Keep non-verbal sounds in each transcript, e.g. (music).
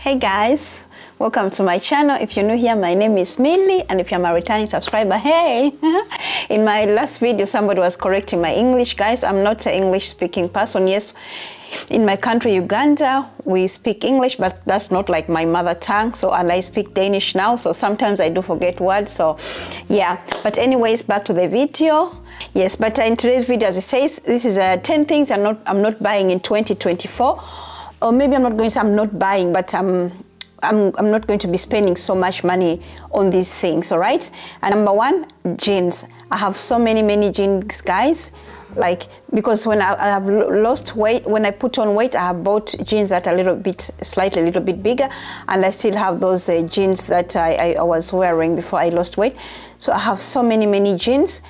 Hey guys, welcome to my channel. If you're new here, my name is Milly, and if you're my returning subscriber, hey! (laughs) In my last video, somebody was correcting my English. Guys, I'm not an English speaking person. Yes, in my country, Uganda, we speak English, but that's not like my mother tongue. So, and I speak Danish now, so sometimes I do forget words. So, yeah. But anyways, back to the video. Yes, but in today's video, as it says, this is uh, 10 things I'm not, I'm not buying in 2024 or maybe I'm not going to I'm not buying, but I'm, I'm, I'm not going to be spending so much money on these things, all right? And number one, jeans. I have so many, many jeans, guys. Like, because when I, I have lost weight, when I put on weight, I have bought jeans that are a little bit, slightly a little bit bigger, and I still have those uh, jeans that I, I was wearing before I lost weight. So I have so many, many jeans.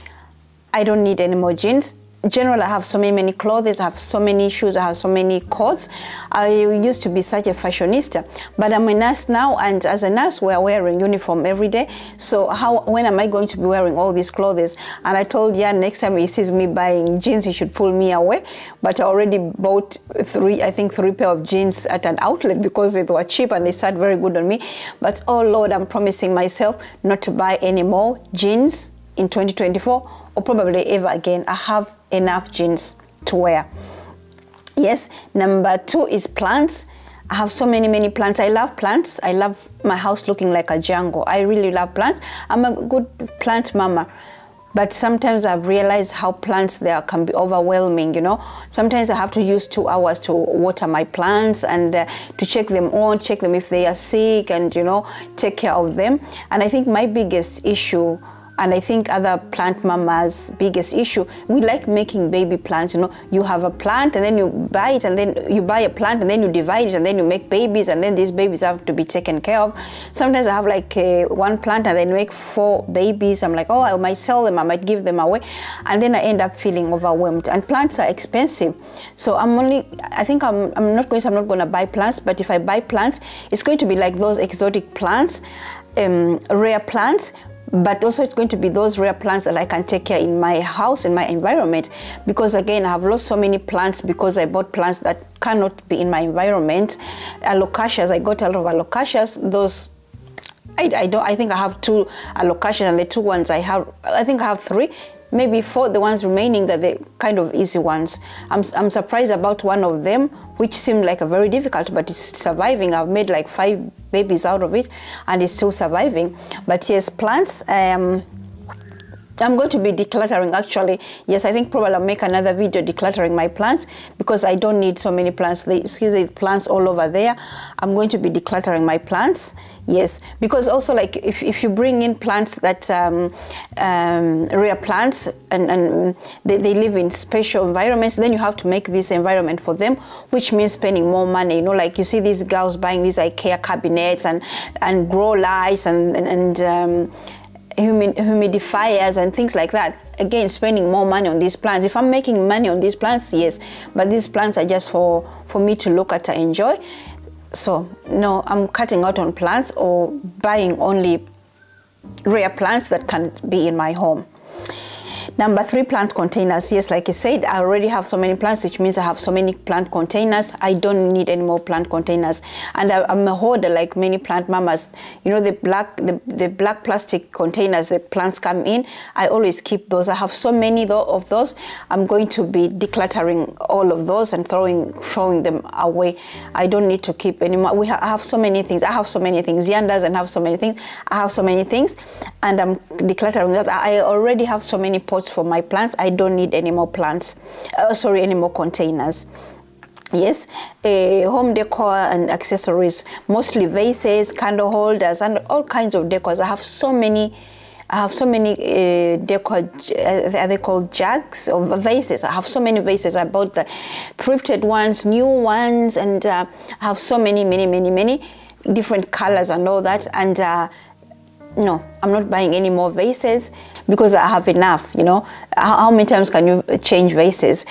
I don't need any more jeans generally I have so many, many clothes, I have so many shoes, I have so many coats. I used to be such a fashionista, but I'm a nurse now, and as a nurse, we're wearing uniform every day. So how, when am I going to be wearing all these clothes? And I told Jan, next time he sees me buying jeans, he should pull me away. But I already bought three, I think three pair of jeans at an outlet because they were cheap and they sat very good on me. But oh Lord, I'm promising myself not to buy any more jeans in 2024 or probably ever again. I have enough jeans to wear. Yes, number two is plants. I have so many, many plants. I love plants. I love my house looking like a jungle. I really love plants. I'm a good plant mama. But sometimes I've realized how plants there can be overwhelming, you know. Sometimes I have to use two hours to water my plants and uh, to check them on, check them if they are sick and, you know, take care of them. And I think my biggest issue and I think other plant mamas' biggest issue, we like making baby plants. You know, you have a plant and then you buy it, and then you buy a plant and then you divide it, and then you make babies, and then these babies have to be taken care of. Sometimes I have like uh, one plant and then make four babies. I'm like, oh, I might sell them, I might give them away, and then I end up feeling overwhelmed. And plants are expensive, so I'm only. I think I'm. I'm not going. I'm not going to buy plants, but if I buy plants, it's going to be like those exotic plants. Um, rare plants but also it's going to be those rare plants that I can take care in my house, in my environment. Because again, I have lost so many plants because I bought plants that cannot be in my environment. Alocasias, I got a lot of alocasias. Those I, I don't. I think I have two alocasias, and the two ones I have. I think I have three maybe for the ones remaining that the kind of easy ones. I'm, I'm surprised about one of them which seemed like a very difficult but it's surviving. I've made like five babies out of it and it's still surviving. But yes plants um, I'm going to be decluttering actually. Yes, I think probably I'll make another video decluttering my plants because I don't need so many plants. They see the plants all over there. I'm going to be decluttering my plants. Yes, because also like if, if you bring in plants that um, um, rare plants and, and they, they live in special environments, then you have to make this environment for them, which means spending more money. You know, like you see these girls buying these IKEA cabinets and, and grow lights and, and, and um, humidifiers and things like that. Again spending more money on these plants. If i'm making money on these plants yes. But these plants are just for for me to look at and enjoy. So no i'm cutting out on plants or buying only rare plants that can be in my home Number three, plant containers. Yes, like I said, I already have so many plants, which means I have so many plant containers. I don't need any more plant containers. And I, am a hoarder like many plant mamas. You know, the black, the, the black plastic containers the plants come in, I always keep those. I have so many though of those. I'm going to be decluttering all of those and throwing, throwing them away. I don't need to keep anymore. We ha I have so many things. I have so many things. Jan doesn't have so many things. I have so many things. And I'm decluttering that. I already have so many pots for my plants. I don't need any more plants, uh, sorry, any more containers. Yes, uh, home decor and accessories, mostly vases, candle holders, and all kinds of decors. I have so many. I have so many uh, decor, uh, are they called jugs or vases? I have so many vases. I bought the thrifted ones, new ones, and uh, I have so many, many, many, many different colors and all that. And uh, no, I'm not buying any more vases because I have enough, you know. How, how, many times can you change vases?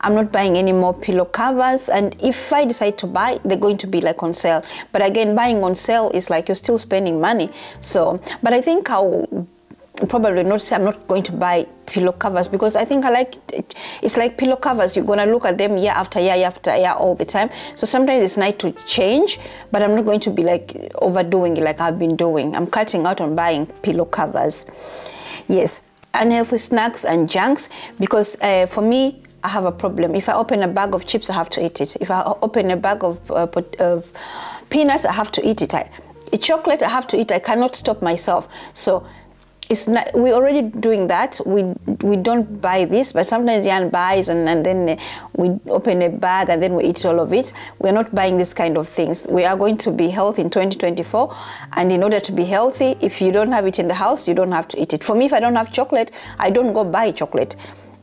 I'm not buying any more pillow covers and if I decide to buy, they're going to be like on sale. But again, buying on sale is like you're still spending money. So, but I think I'll probably not say I'm not going to buy pillow covers because I think I like it. it's like pillow covers. You're gonna look at them year after year, year after year all the time. So sometimes it's nice to change but I'm not going to be like overdoing it like I've been doing. I'm cutting out on buying pillow covers. Yes unhealthy snacks and junks because uh, for me I have a problem. If I open a bag of chips I have to eat it. If I open a bag of, uh, of peanuts I have to eat it. I, chocolate I have to eat. I cannot stop myself. So it's not we're already doing that. We we don't buy this but sometimes Jan buys and, and then we open a bag and then we eat all of it. We're not buying this kind of things. We are going to be healthy in 2024 and in order to be healthy if you don't have it in the house you don't have to eat it. For me if i don't have chocolate i don't go buy chocolate.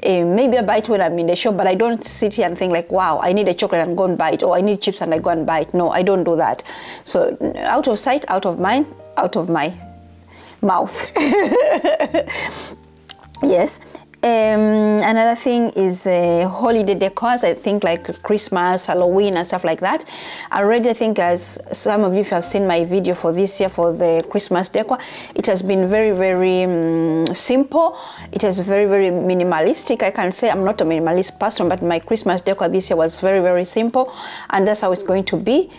Uh, maybe I buy it when I'm in the shop, but I don't sit here and think like, wow, I need a chocolate and go and buy it, or I need chips and I go and buy it. No, I don't do that. So out of sight, out of mind, out of my mouth. (laughs) yes. Um, another thing is uh, holiday decors. I think like Christmas, Halloween, and stuff like that. Already, I think as some of you have seen my video for this year for the Christmas decor, it has been very, very um, simple. It is very, very minimalistic. I can say I'm not a minimalist person, but my Christmas decor this year was very, very simple, and that's how it's going to be.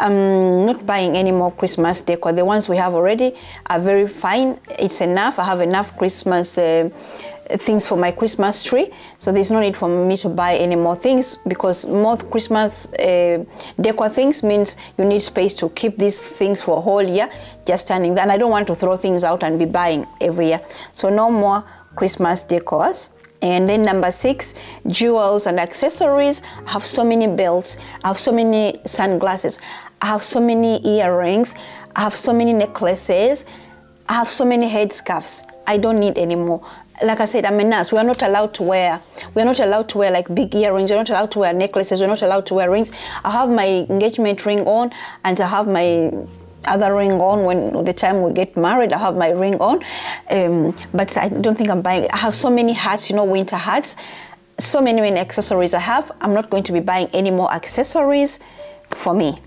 I'm not buying any more Christmas decor. The ones we have already are very fine. It's enough. I have enough Christmas uh, things for my Christmas tree. So there's no need for me to buy any more things because more Christmas uh, decor things means you need space to keep these things for a whole year just standing there. And I don't want to throw things out and be buying every year. So no more Christmas decors. And then number six, jewels and accessories. I have so many belts. I have so many sunglasses. I have so many earrings. I have so many necklaces. I have so many headscarves. I don't need any more. Like I said, I'm a nurse. We are not allowed to wear. We are not allowed to wear like big earrings. We're not allowed to wear necklaces. We're not allowed to wear rings. I have my engagement ring on, and I have my other ring on when the time we get married. I have my ring on, um, but I don't think I'm buying. I have so many hats, you know, winter hats. So many, many accessories I have. I'm not going to be buying any more accessories for me.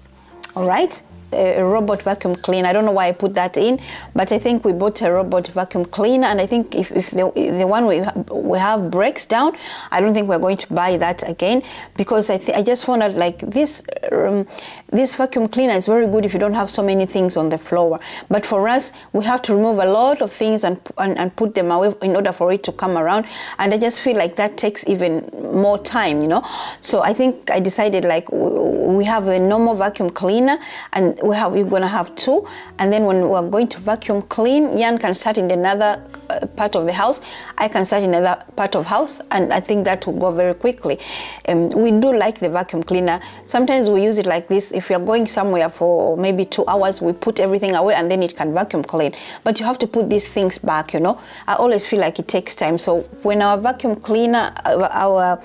All right a robot vacuum cleaner. I don't know why I put that in, but I think we bought a robot vacuum cleaner, and I think if, if the, the one we we have breaks down, I don't think we're going to buy that again because I I just found out like this um, this vacuum cleaner is very good if you don't have so many things on the floor. But for us, we have to remove a lot of things and and, and put them away in order for it to come around, and I just feel like that takes even more time, you know. So I think I decided like we have a normal vacuum cleaner and we have we're gonna have two and then when we're going to vacuum clean Jan can start in another uh, part of the house. I can start in another part of house and I think that will go very quickly. Um, we do like the vacuum cleaner. Sometimes we use it like this. If you're going somewhere for maybe two hours we put everything away and then it can vacuum clean. But you have to put these things back you know. I always feel like it takes time. So when our vacuum cleaner our,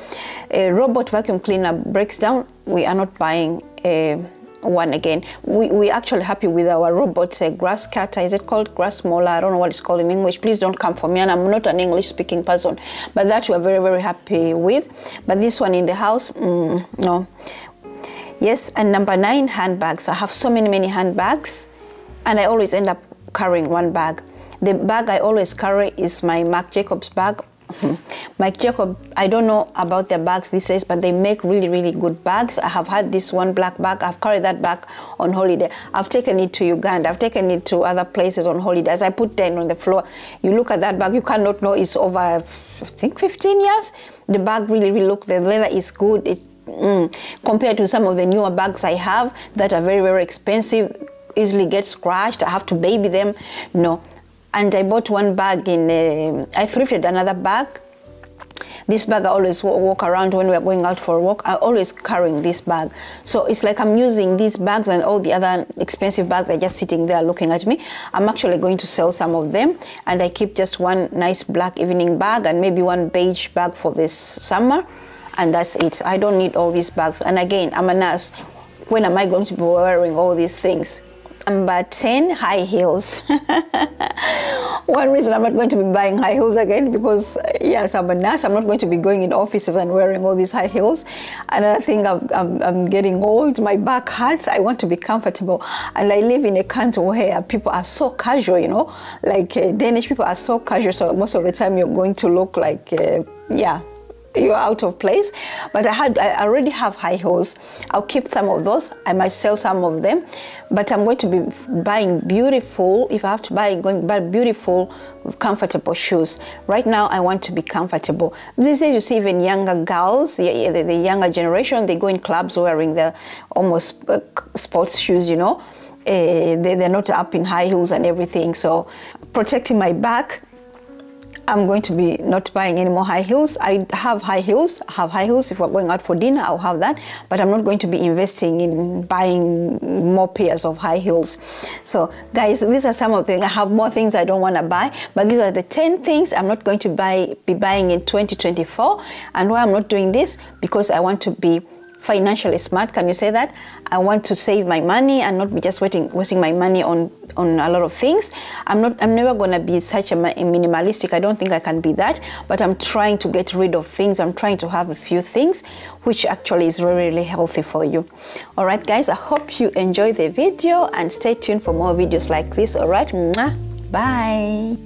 uh, robot vacuum cleaner breaks down we are not buying a one again. We, we're actually happy with our robot uh, grass cutter. Is it called grass mower? I don't know what it's called in English. Please don't come for me. And I'm not an English speaking person. But that we're very, very happy with. But this one in the house, mm, no. Yes, and number nine, handbags. I have so many, many handbags. And I always end up carrying one bag. The bag I always carry is my Marc Jacobs bag (laughs) Mike Jacob, I don't know about their bags these days, but they make really, really good bags. I have had this one black bag. I've carried that bag on holiday. I've taken it to Uganda. I've taken it to other places on holiday. As I put them on the floor, you look at that bag, you cannot know it's over, I think, 15 years. The bag really, really look, the leather is good. It, mm, compared to some of the newer bags I have that are very, very expensive, easily get scratched. I have to baby them. No, and I bought one bag in, uh, I thrifted another bag. This bag I always walk around when we're going out for a walk. I always carrying this bag. So it's like I'm using these bags and all the other expensive bags. They're just sitting there looking at me. I'm actually going to sell some of them. And I keep just one nice black evening bag and maybe one beige bag for this summer. And that's it. I don't need all these bags. And again, I'm a nurse. When am I going to be wearing all these things? Number 10, high heels. (laughs) one reason I'm not going to be buying high heels again because yes, I'm a nurse. I'm not going to be going in offices and wearing all these high heels. Another thing, I'm, I'm, I'm getting old. My back hurts. I want to be comfortable, and I live in a country where people are so casual. You know, like uh, Danish people are so casual. So most of the time, you're going to look like uh, yeah you're out of place. But I had I already have high heels. I'll keep some of those. I might sell some of them, but I'm going to be buying beautiful. If I have to buy, going buy beautiful, comfortable shoes. Right now, I want to be comfortable. These days, you see even younger girls, the, the, the younger generation, they go in clubs wearing the almost uh, sports shoes. You know. Uh, they, they're not up in high heels and everything. So protecting my back, I'm going to be not buying any more high heels. I have high heels, I have high heels. If we're going out for dinner, I'll have that. But I'm not going to be investing in buying more pairs of high heels. So guys, these are some of the things. I have more things I don't want to buy, but these are the 10 things I'm not going to buy be buying in 2024. And why I'm not doing this? Because I want to be financially smart. Can you say that? I want to save my money and not be just waiting, wasting my money on on a lot of things. I'm not. I'm never gonna be such a minimalistic. I don't think I can be that. But I'm trying to get rid of things. I'm trying to have a few things, which actually is really really healthy for you. All right, guys. I hope you enjoy the video and stay tuned for more videos like this. All right. Bye.